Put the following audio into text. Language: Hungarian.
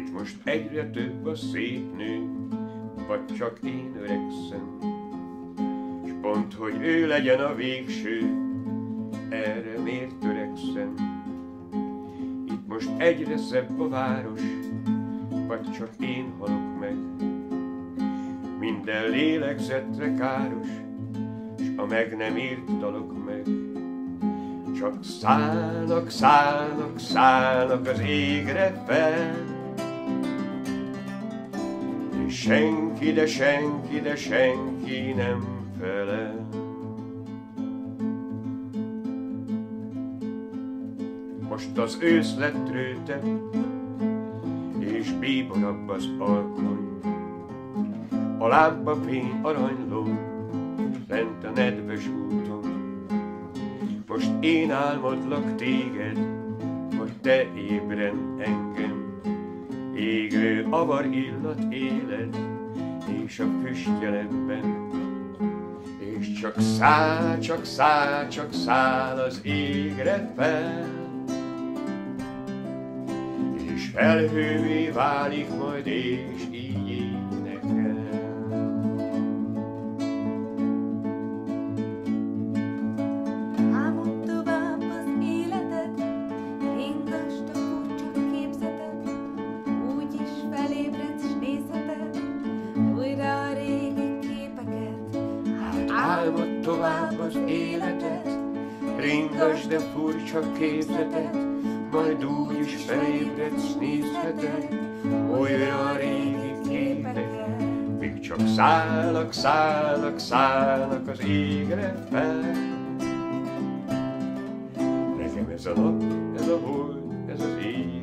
Itt most egyre több a szép nő, vagy csak én öregszem. S pont, hogy ő legyen a végső, erre miért törekszem? Itt most egyre szebb a város, vagy csak én halok meg. Minden lélegzetre káros, s a meg nem írt dalok meg. Csak szállnak, szállnak, szállnak az égre fel, és senki, de senki, de senki nem felel. Most az ősz lett rőte, és bíborabb az alkony. A lámpa fény aranyló, lent a nedves úton. Most én álmodlak téged, hogy te ébren engem. Égő avar illat éled, és a füstjelemben. És csak száll, csak száll, csak száll az égre fel. És felhővé válik majd, és így Álmod tovább az életet, ringasd a furcsa képzetet, majd úgy is felébredsz, nézheted újra a régi képeket. Míg csak szállnak, szállnak, szállnak az égre fel. Nekem ez a nap, ez a hold, ez az ég